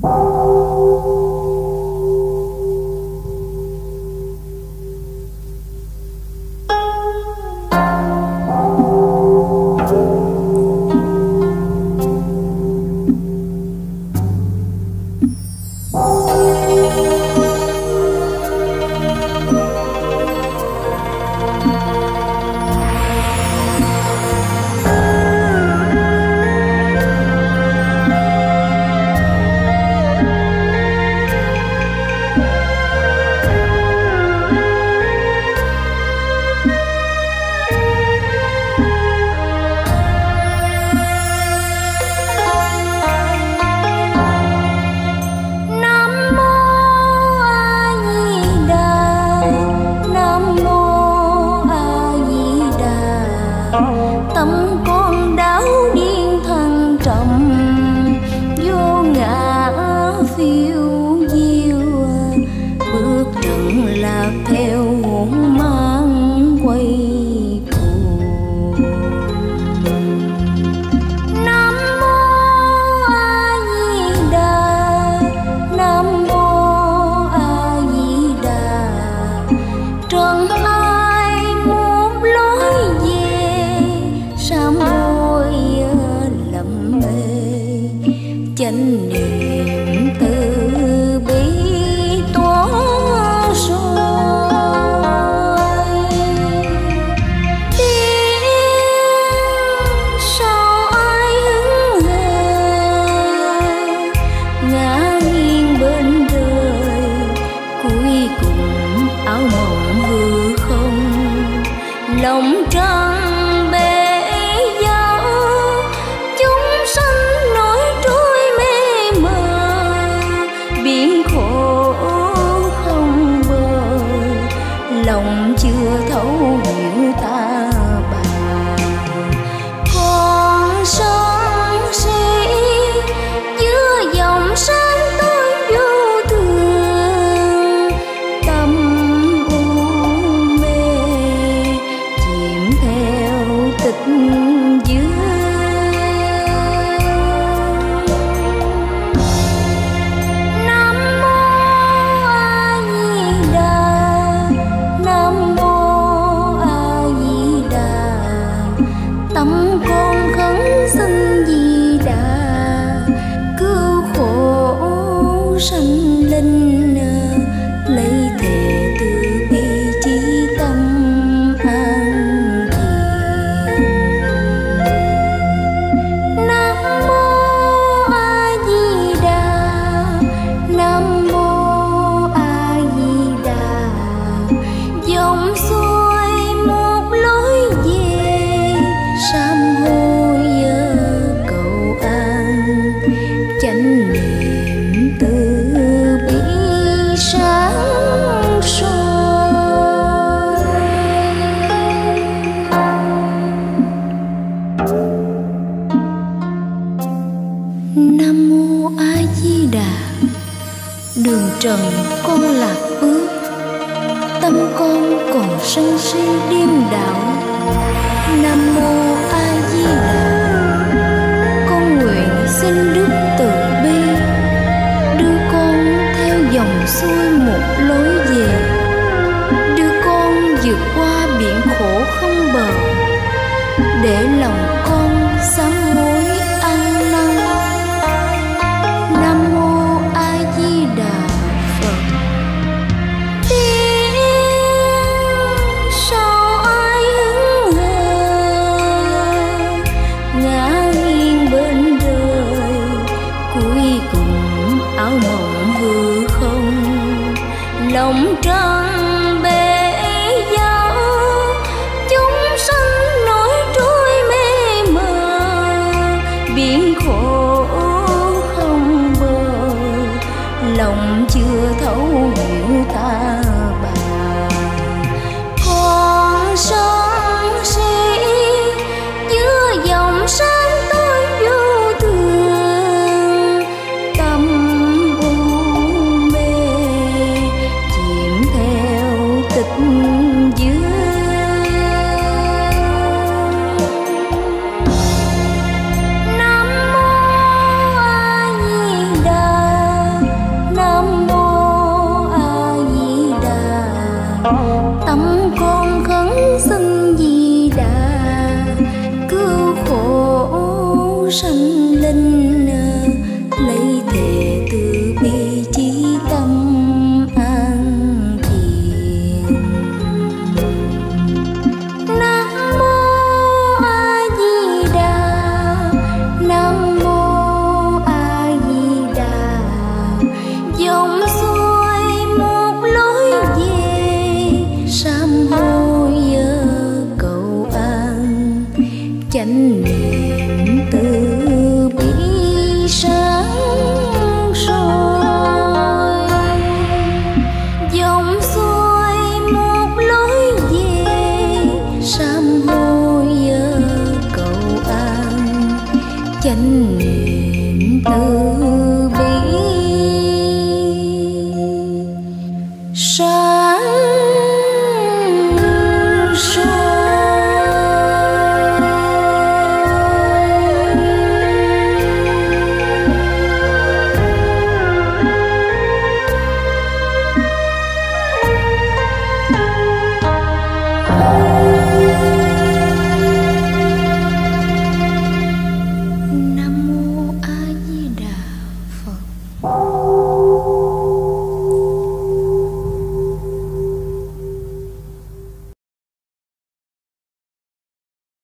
Oh. áo mộng hư không lòng trắng tâm con khấn xin di đà. Cứu khổ sanh linh, lấy thề từ bi trí tâm an thiện nam mô a di đà. Nam mô a di đà. Dòng xuống sáng soi nam mô a di đà đường trần con lạc bước tâm con còn sân si đêm đảo nam mô a di đà. trơn 山 Shine.